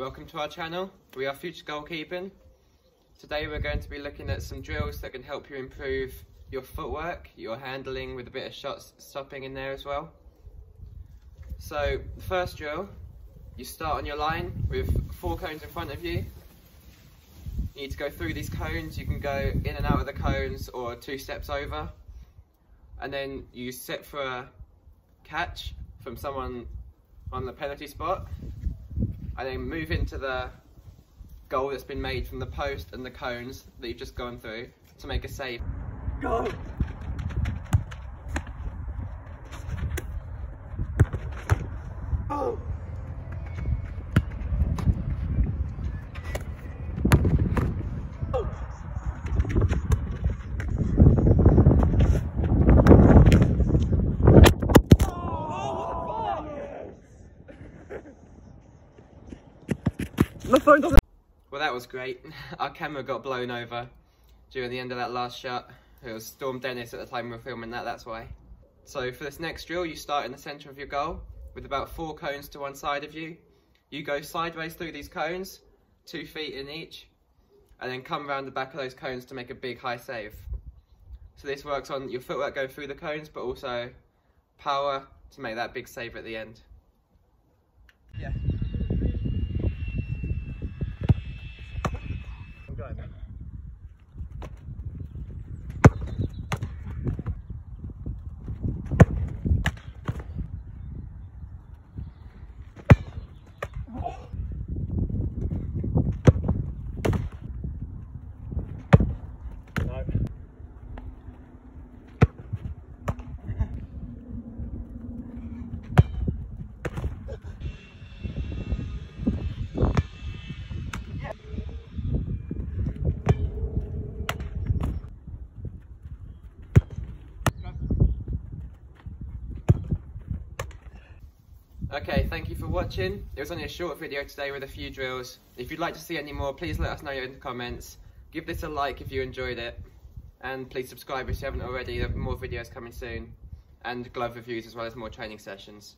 welcome to our channel. We are Future Goalkeeping. Today we're going to be looking at some drills that can help you improve your footwork, your handling with a bit of shot stopping in there as well. So the first drill, you start on your line with four cones in front of you. You need to go through these cones, you can go in and out of the cones or two steps over. And then you set for a catch from someone on the penalty spot and then move into the goal that's been made from the post and the cones that you've just gone through to make a save. Go! Oh! Phone. Well, that was great. Our camera got blown over during the end of that last shot. It was Storm Dennis at the time we were filming that, that's why. So for this next drill, you start in the centre of your goal with about four cones to one side of you. You go sideways through these cones, two feet in each, and then come around the back of those cones to make a big high save. So this works on your footwork going through the cones, but also power to make that big save at the end. Okay, thank you for watching. It was only a short video today with a few drills. If you'd like to see any more, please let us know in the comments. Give this a like if you enjoyed it. And please subscribe if you haven't already. There are more videos coming soon. And glove reviews as well as more training sessions.